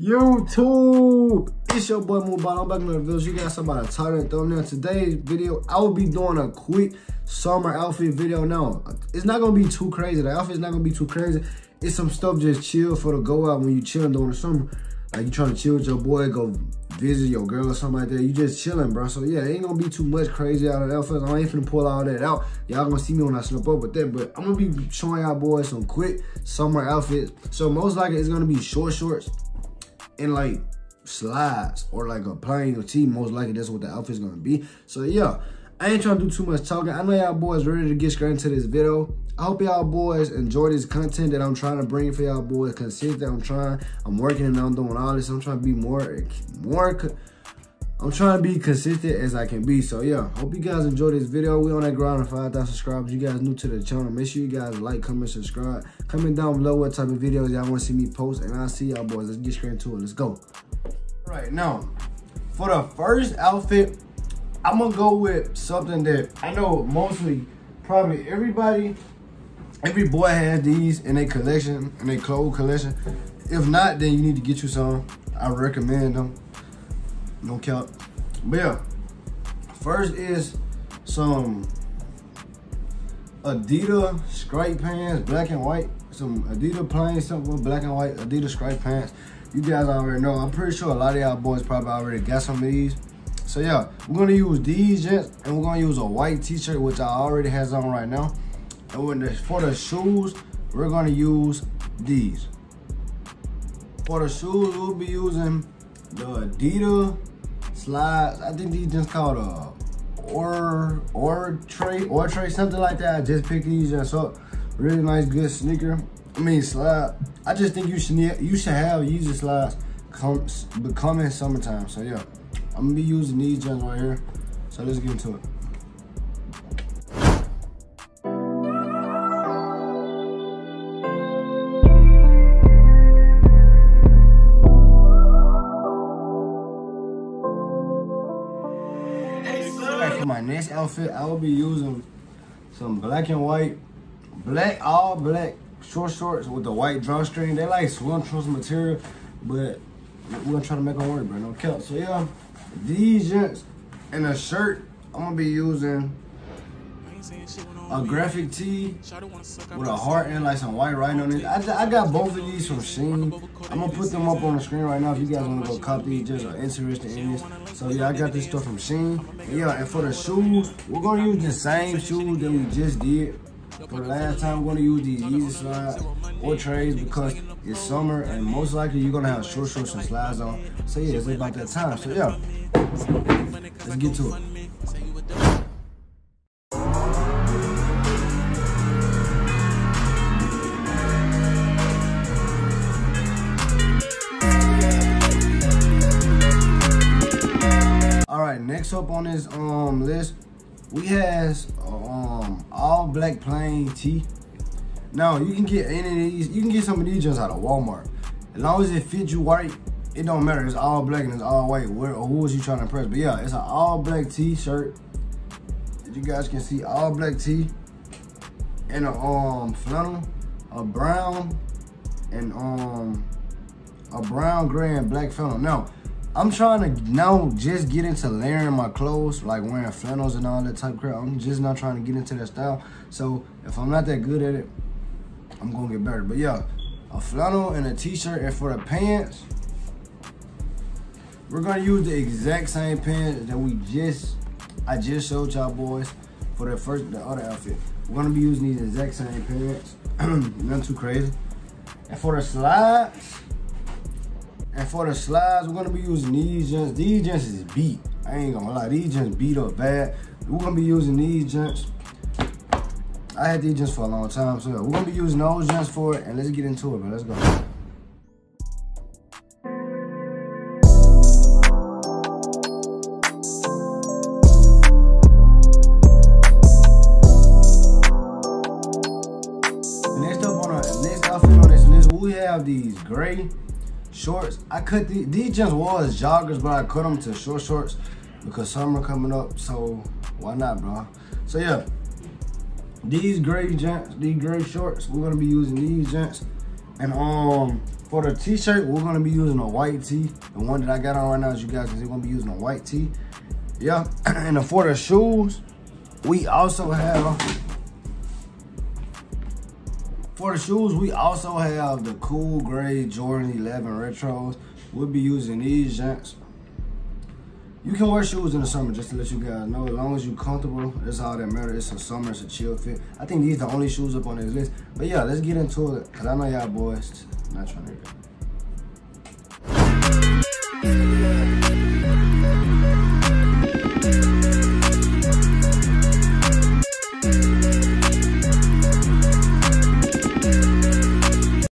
YouTube, it's your boy Mubon. I'm back in the videos. You guys about a title and thumbnail. Today's video, I will be doing a quick summer outfit video. Now, it's not gonna be too crazy. The outfit's not gonna be too crazy. It's some stuff just chill for the go out when you chilling during the summer. Like you trying to chill with your boy, go visit your girl or something like that. You just chilling, bro. So yeah, ain't gonna be too much crazy out of the outfits. I ain't finna pull all that out. Y'all gonna see me when I slip up with that. But I'm gonna be showing y'all boys some quick summer outfits. So most likely it's gonna be short shorts and like slides or like a plain or tee. Most likely that's what the outfit's gonna be. So yeah, I ain't trying to do too much talking. I know y'all boys ready to get straight into this video. I hope y'all boys enjoy this content that I'm trying to bring for y'all boys. Consistent, I'm trying, I'm working and I'm doing all this. I'm trying to be more, more, I'm trying to be consistent as I can be. So yeah, hope you guys enjoy this video. We on that ground of 5,000 subscribers. You guys new to the channel. Make sure you guys like, comment, subscribe. Comment down below what type of videos y'all want to see me post. And I'll see y'all boys. Let's get straight into it. Let's go. All right, now, for the first outfit, I'm going to go with something that I know mostly, probably everybody every boy has these in their collection, in their clothes collection. If not, then you need to get you some. I recommend them. No count. But yeah, first is some Adidas stripe pants, black and white. Some Adidas plain, something black and white Adidas stripe pants. You guys already know. I'm pretty sure a lot of y'all boys probably already got some of these. So yeah, we're gonna use these and we're gonna use a white t-shirt, which I already has on right now. And when the, for the shoes, we're gonna use these. For the shoes, we'll be using the Adidas slides. I think these just called a or or tray or tray something like that. I just picked these up. Really nice, good sneaker. I mean slide. I just think you should you should have Yeezy slides come becoming summertime. So yeah, I'm gonna be using these just right here. So let's get into it. For my next outfit, I will be using some black and white, black, all black short shorts with the white drawstring. They like swim trunks material, but we're gonna try to make them work, bro. No cap. So yeah, these gents and a shirt, I'm gonna be using a graphic tee with a heart and like some white writing on it. I, I got both of these from Shein. I'm gonna put them up on the screen right now if you guys wanna go copy just are interested in this. So yeah, I got this stuff from Shein. Yeah, and for the shoes, we're gonna use the same shoes that we just did. For the last time, we're gonna use these Yeezy slides or trays because it's summer and most likely you're gonna have short shorts and slides on. So yeah, it's about that time. So yeah, let's get to it. Next up on this um list, we has um all black plain tee. Now you can get any of these, you can get some of these just out of Walmart. As long as it fits you right, it don't matter. It's all black and it's all white. Where or who was you trying to impress? But yeah, it's an all black t-shirt. You guys can see all black tee and a um flannel, a brown, and um a brown, gray, and black flannel. Now I'm trying to now just get into layering my clothes, like wearing flannels and all that type crap. I'm just not trying to get into that style. So if I'm not that good at it, I'm gonna get better. But yeah, a flannel and a t-shirt. And for the pants, we're gonna use the exact same pants that we just, I just showed y'all boys for the first, the other outfit. We're gonna be using these exact same pants. Nothing too crazy. And for the slides, and for the slides, we're gonna be using these joints. These joints is beat. I ain't gonna lie, these joints beat up bad. We're gonna be using these joints. I had these joints for a long time, so we're gonna be using those joints for it, and let's get into it, but let's go. Next up on our next outfit on this list, we have these gray shorts. I cut the, these just was joggers, but I cut them to short shorts because summer coming up. So why not, bro? So yeah, these gray gents, these gray shorts, we're gonna be using these gents. And um, For the t-shirt, we're gonna be using a white tee. The one that I got on right now, as you guys can see, we're gonna be using a white tee. Yeah, and for the shoes, we also have for the shoes, we also have the cool gray Jordan 11 Retros. We'll be using these gents. You can wear shoes in the summer, just to let you guys know. As long as you're comfortable, that's all that matters. It's a summer, it's a chill fit. I think these are the only shoes up on this list. But yeah, let's get into it, because I know y'all boys not trying to hear.